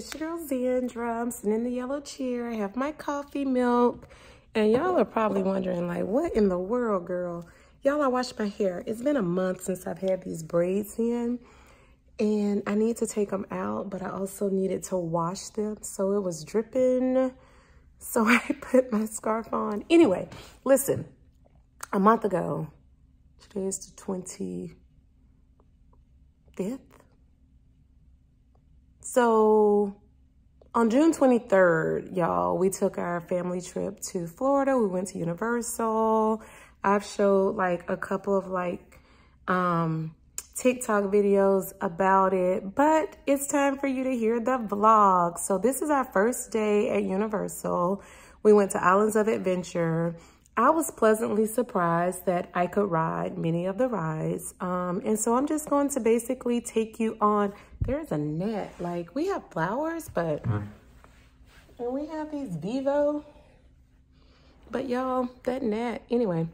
It's girl Zandra. I'm sitting in the yellow chair. I have my coffee milk. And y'all are probably wondering, like, what in the world, girl? Y'all, I washed my hair. It's been a month since I've had these braids in. And I need to take them out, but I also needed to wash them. So it was dripping. So I put my scarf on. Anyway, listen, a month ago, today is the 25th. So on June 23rd, y'all, we took our family trip to Florida. We went to Universal. I've showed like a couple of like um, TikTok videos about it, but it's time for you to hear the vlog. So this is our first day at Universal. We went to Islands of Adventure. I was pleasantly surprised that I could ride many of the rides. Um, and so I'm just going to basically take you on, there's a net, like we have flowers, but, and we have these Vivo, but y'all, that net, anyway.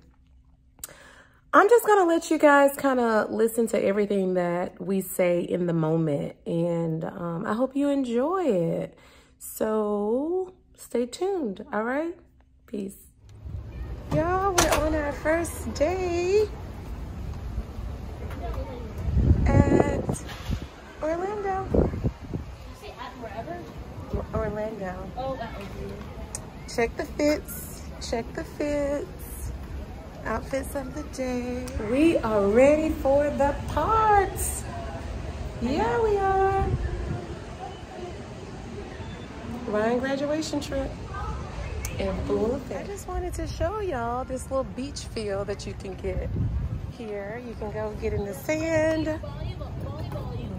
I'm just gonna let you guys kind of listen to everything that we say in the moment. And um, I hope you enjoy it. So stay tuned, all right? Peace. Y'all, we're on our first day at Orlando. Orlando. Oh, Check the fits. Check the fits. Outfits of the day. We are ready for the parts. Yeah, we are. Ryan graduation trip in full effect. I just wanted to show y'all this little beach feel that you can get here. You can go get in the sand.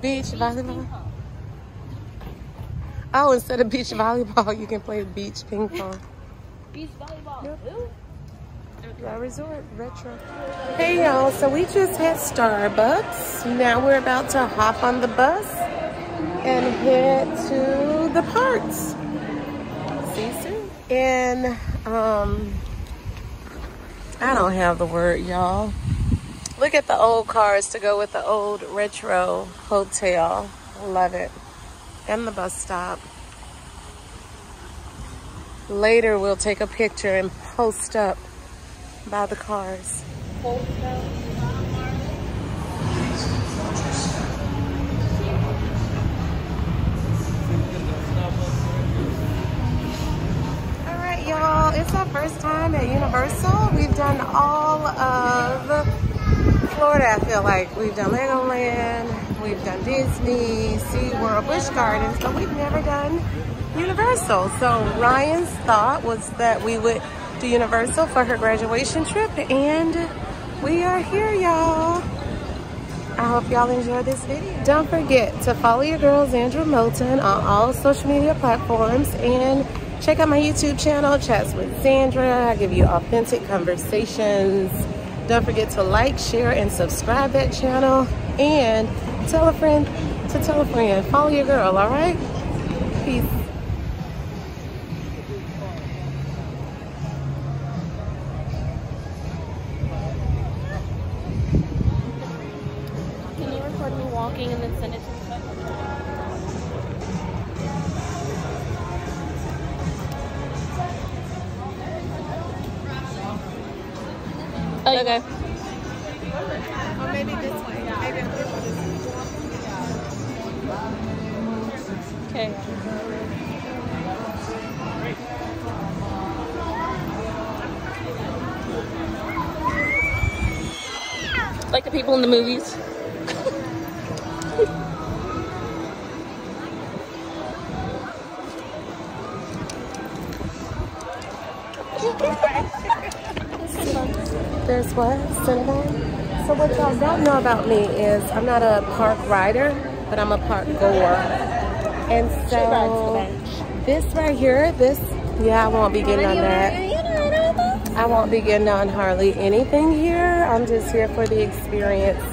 Beach volleyball. Oh, instead of beach volleyball, you can play beach ping pong. Beach volleyball. Yep. Ooh. La Resort Retro. Hey y'all, so we just had Starbucks. Now we're about to hop on the bus and head to the parks. See you soon. And um I don't have the word, y'all. Look at the old cars to go with the old retro hotel. Love it. And the bus stop. Later we'll take a picture and post up by the cars. All right, y'all, it's our first time at Universal. We've done all of Florida, I feel like. We've done Legoland, we've done Disney, SeaWorld, Busch Gardens, but we've never done Universal. So Ryan's thought was that we would do Universal for her graduation trip, and we are here, y'all. I hope y'all enjoy this video. Don't forget to follow your girl, Zandra Milton, on all social media platforms, and check out my YouTube channel, Chats with Zandra. I give you authentic conversations. Don't forget to like, share, and subscribe that channel, and tell a friend to tell a friend. Follow your girl, all right? Peace. Okay. Or maybe this way. Maybe I'm Okay. Like the people in the movies. What? So what y'all don't know about me is I'm not a park rider, but I'm a park goer. And so this right here, this, yeah, I won't be getting on that. I won't be getting on hardly anything here. I'm just here for the experience.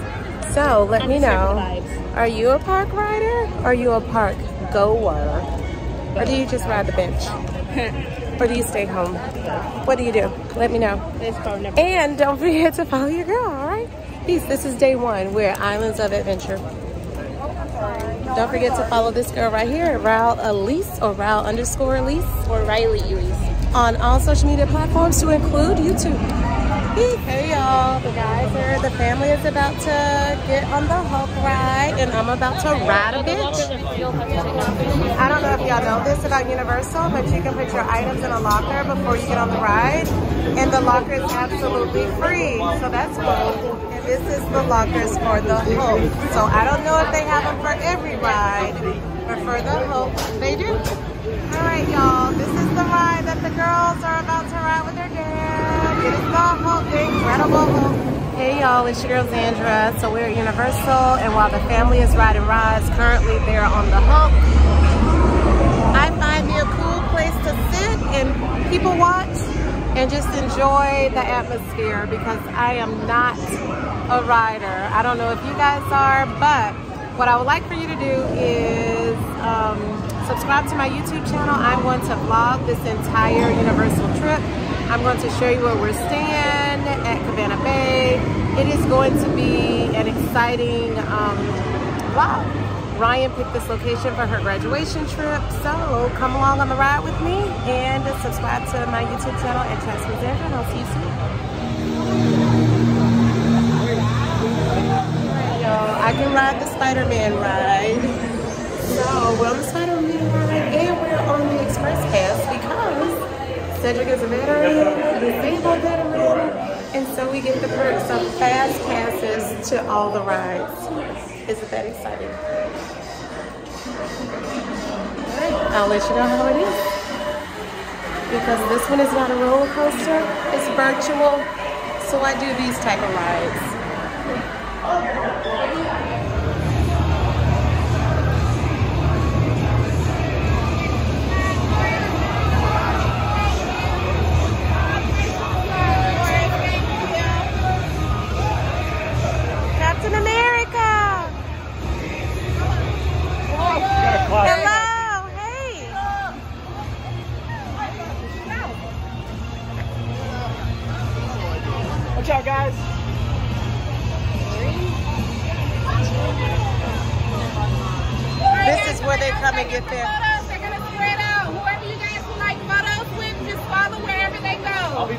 So let me know. Are you a park rider? Or are you a park goer? Or do you just ride the bench? Or do you stay home? What do you do? Let me know. And don't forget to follow your girl, all right? Peace. This is day one. We're Islands of Adventure. Don't forget to follow this girl right here, Ral Elise or Ral underscore Elise. Or Riley Elise. On all social media platforms to include YouTube. Hey y'all, the guys are, the family is about to get on the Hulk ride and I'm about to ride a bitch. I don't know if y'all know this about Universal, but you can put your items in a locker before you get on the ride. And the locker is absolutely free, so that's cool. And this is the lockers for the Hulk. So I don't know if they have them for every ride, but for the Hulk, they do. All right, y'all, this is the ride that the girls are about to ride with their dad. The the incredible. Hey y'all, it's your girl Zandra. So we're at Universal, and while the family is riding rides, currently they're on the Hulk. I find me a cool place to sit and people watch and just enjoy the atmosphere because I am not a rider. I don't know if you guys are, but what I would like for you to do is um, subscribe to my YouTube channel. I'm going to vlog this entire Universal trip. I'm going to show you where we're staying at Cabana Bay. It is going to be an exciting um, vlog. Ryan picked this location for her graduation trip, so come along on the ride with me and subscribe to my YouTube channel at Chats with and I'll see you soon. Y'all, I can ride the Spider-Man ride. So we're on the Spider-Man ride and we're on the Express Pass because Cedric is a veteran, disabled veteran, and so we get the perks of fast passes to all the rides. Isn't that exciting? All right, I'll let you know how it is. Because this one is not a roller coaster, it's virtual. So I do these type of rides.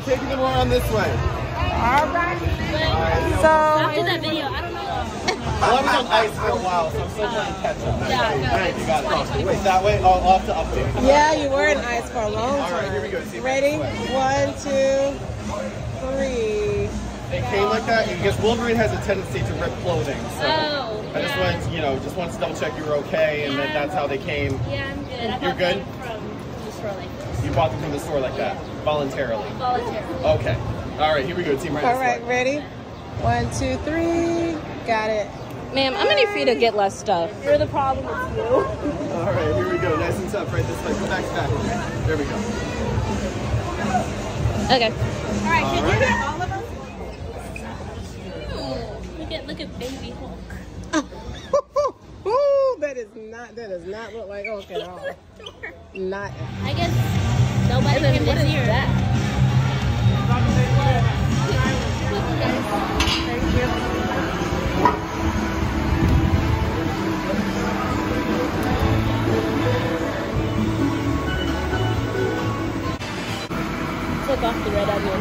Taking them around this way. All right. So After that video, I don't know. Well, I was on ice for a while, so I'm still playing catch up. Yeah, no, Alright, you got it. Wait, that way? Oh, I'll have to update. yeah, you were in ice for a long time. All right, here we time. go. See Ready? I can swim. One, two, three. It came like that because Wolverine has a tendency to rip clothing. So Oh, I just yeah. wanted, to, you know, just wanted to double check you were okay, and that that's how they came. Yeah, I'm good. I You're good? them From the store like this. You bought them from the store like that, voluntarily. Voluntarily. Okay. All right, here we go. Team right All this right, ready? One, two, three. Got it. Ma'am, I'm gonna need for you to get less stuff. You're the problem, it's you. All right, here we go. Nice and tough right this way. Go back to back. There we go. Okay. All right, can you get all of them? Look at look at baby Hulk. Ooh, that is not. That does not look like Hulk at all. Not. I guess nobody came this year. Took off the red onion.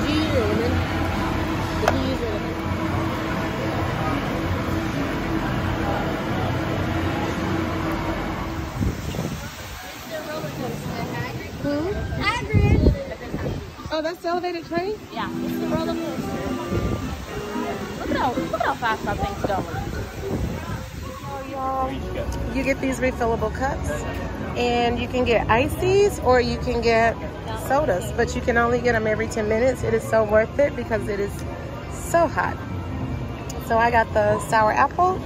Do you use your lemon? Did you use your lemon? Oh, that's the elevated train. Yeah, it's the roller coaster. Look at how look at how fast that thing's going. You get these refillable cups, and you can get ices or you can get sodas, but you can only get them every 10 minutes. It is so worth it because it is so hot. So I got the sour apple,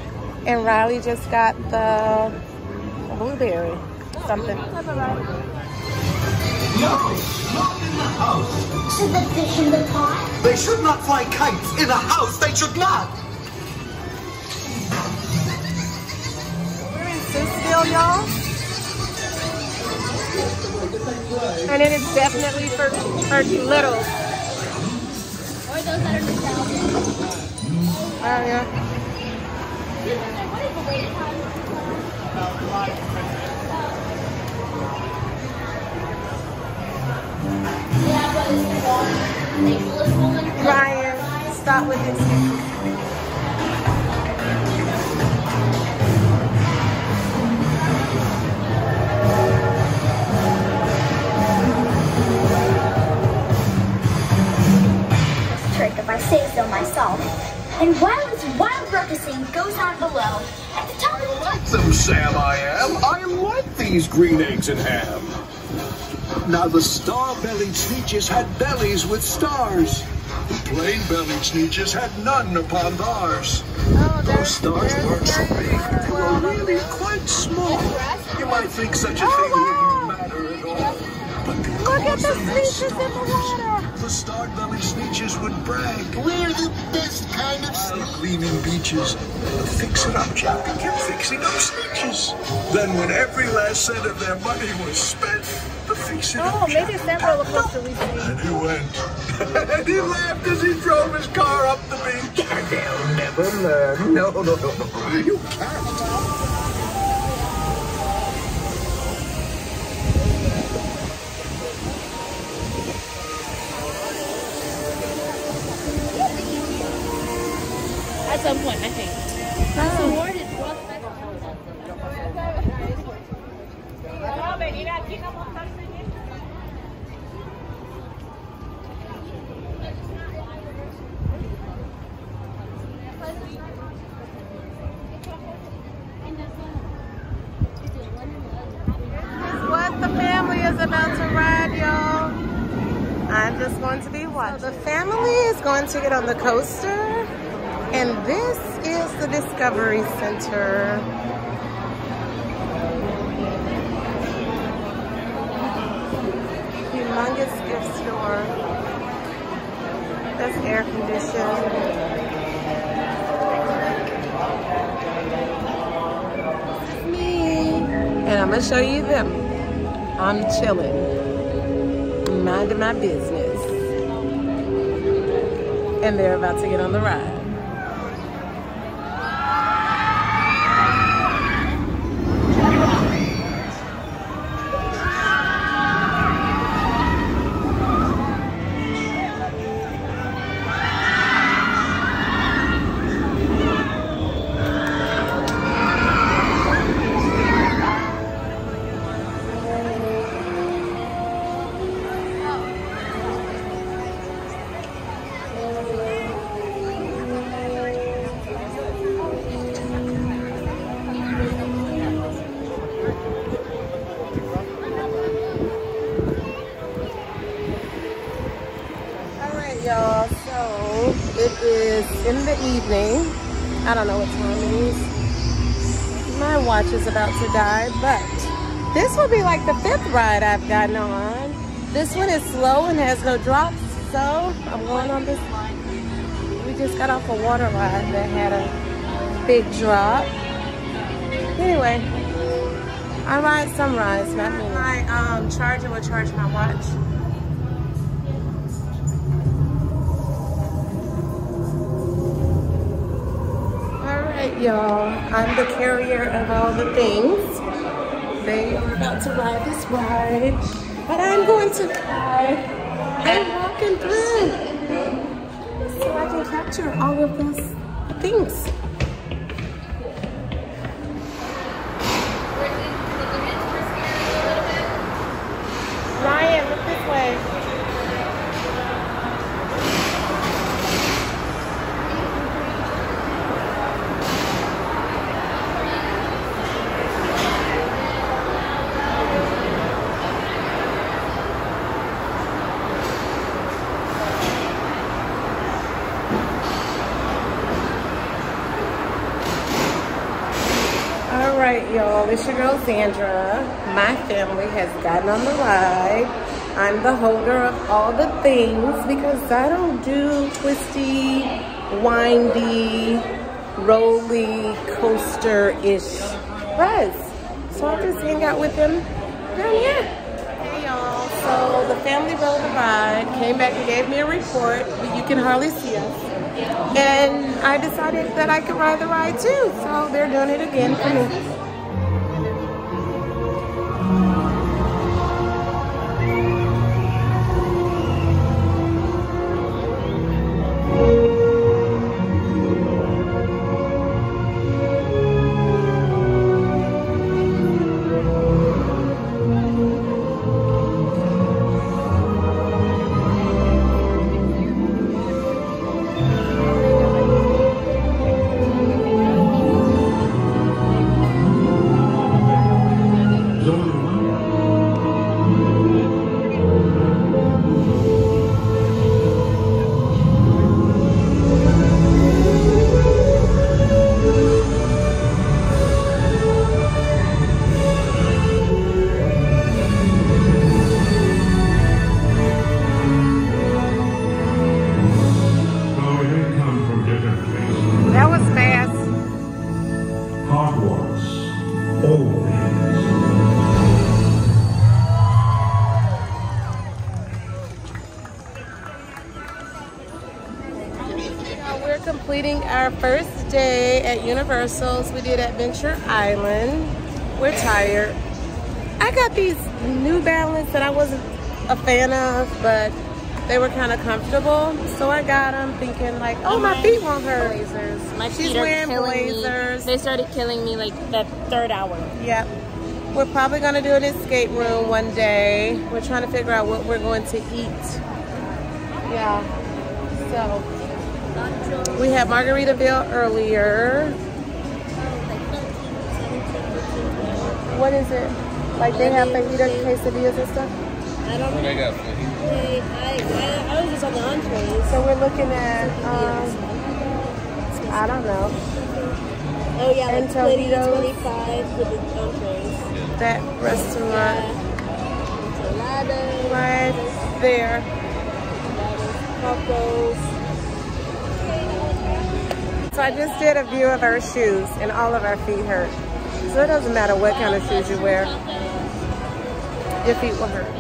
and Riley just got the blueberry something. To the fish in the pot. They should not fly kites in a house. They should not. We're in Sicily, y'all. And it is definitely for, for littles. Or those that are nostalgic. Oh, yeah. Ryan, stop with this. trick if I say so myself. And while this wild ruckusing goes on below, at the top of the Like them, Sam, I am. I like these green eggs and ham. Now the star-bellied sneetches had bellies with stars. The plain-bellied sneetches had none upon theirs. Those stars weren't so big, they were really quite small. You might think such a thing But because the they had in the stars, the star-bellied sneetches would brag. We're the best kind of sea gleaming beaches. The fix-it-up jockey kept fixing up sneetches. Then when every last cent of their money was spent, the fix-it-up Oh, maybe jockey it's that roller coaster we see. and he went. and he laughed as he drove his car up the beach. And they'll never learn. No, no, no, no. You can't. At some point, I think. Oh. This award is brought back to what the family is about to ride, y'all. I'm just going to be watching. So the family is going to get on the coaster, Discovery Center. Humongous gift store. That's air conditioned. me. And I'm gonna show you them. I'm chilling, minding my business. And they're about to get on the ride. Watch is about to die, but this will be like the fifth ride I've gotten on. This one is slow and has no drops, so I'm going on this one. We just got off a water ride that had a big drop. Anyway, I ride some rides, not many. My um, charger will charge my watch. Y'all. I'm the carrier of all the things. They are about to ride this ride, but I'm going to ride. I'm walking through so I can capture all of those things. Ryan, look this way. All right, y'all, it's your girl Zandra. My family has gotten on the ride. I'm the holder of all the things because I don't do twisty, windy, rolly, coaster-ish rides. So I just hang out with them down here. Hey y'all, so the family rode the ride, came back and gave me a report, but you can hardly see us. And I decided that I could ride the ride too. So they're doing it again for me. Universal's. We did Adventure Island. We're tired. I got these New Balance that I wasn't a fan of, but they were kind of comfortable. So I got them thinking like, oh, my mhm. feet won't hurt. Blazers. My She's feet are wearing killing blazers. me. They started killing me like that third hour. Yep. We're probably gonna do an escape room one day. We're trying to figure out what we're going to eat. Yeah. So we had Margaritaville earlier. What is it? Like they have fajita quesadillas and stuff? I don't know. They I got? I, I, I, I was just on the entrees. So we're looking at um, I don't know. Oh yeah, like 20, 25 with the entrees. That restaurant Enchiladas, right there. tacos. So I just did a view of our shoes and all of our feet hurt. So it doesn't matter what kind of shoes you wear, your feet will hurt.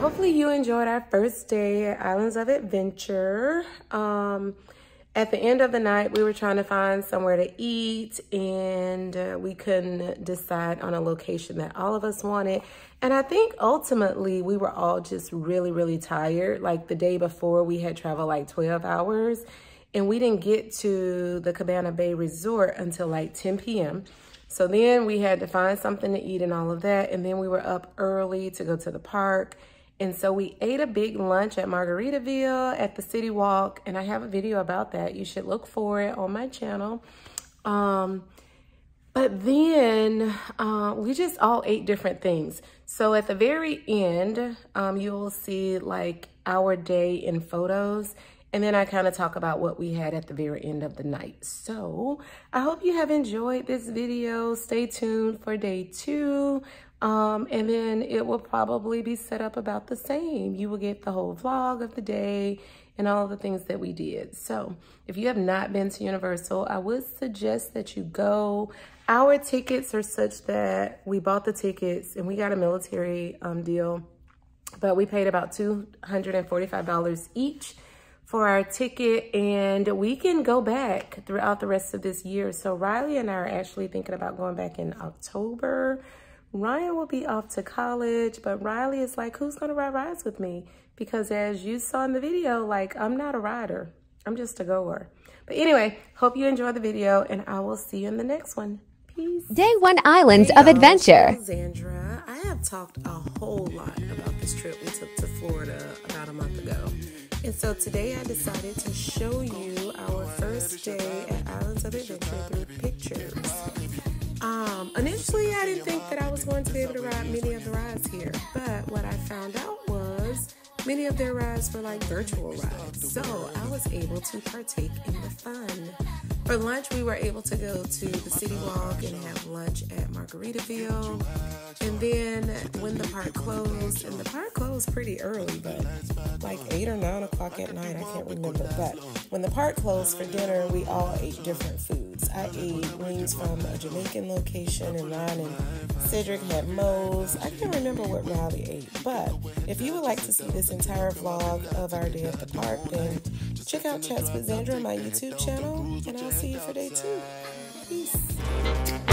Hopefully you enjoyed our first day at Islands of Adventure. Um, at the end of the night, we were trying to find somewhere to eat and uh, we couldn't decide on a location that all of us wanted. And I think ultimately we were all just really, really tired. Like the day before we had traveled like 12 hours and we didn't get to the Cabana Bay Resort until like 10 p.m. So then we had to find something to eat and all of that. And then we were up early to go to the park. And so we ate a big lunch at Margaritaville at the City Walk. And I have a video about that. You should look for it on my channel. Um, but then uh, we just all ate different things. So at the very end, um, you will see like our day in photos. And then I kind of talk about what we had at the very end of the night. So I hope you have enjoyed this video. Stay tuned for day two. Um, and then it will probably be set up about the same. You will get the whole vlog of the day and all the things that we did. So if you have not been to Universal, I would suggest that you go. Our tickets are such that we bought the tickets and we got a military um, deal, but we paid about $245 each for our ticket and we can go back throughout the rest of this year. So Riley and I are actually thinking about going back in October. Ryan will be off to college, but Riley is like, who's gonna ride rides with me? Because as you saw in the video, like I'm not a rider, I'm just a goer. But anyway, hope you enjoyed the video and I will see you in the next one. Peace. Day One Islands Hey, of Adventure. Alexandra. I have talked a whole lot about this trip we took to Florida about a month ago. And so today I decided to show you our first day at Islands of Adventure through pictures. Um, initially, I didn't think that I was going to be able to ride many of the rides here, but what I found out was many of their rides were like virtual rides. So I was able to partake in the fun. For lunch, we were able to go to the City Walk and have lunch at Margaritaville. And then when the park closed, and the park closed pretty early, but like 8 or 9 o'clock at night, I can't remember. But when the park closed for dinner, we all ate different foods. I ate wings from a Jamaican location, and Ron and Cedric had Moe's. I can't remember what Riley ate. But if you would like to see this entire vlog of our day at the park, then check out Chats with Zandra on my YouTube channel, and I'll see you for day two. Peace.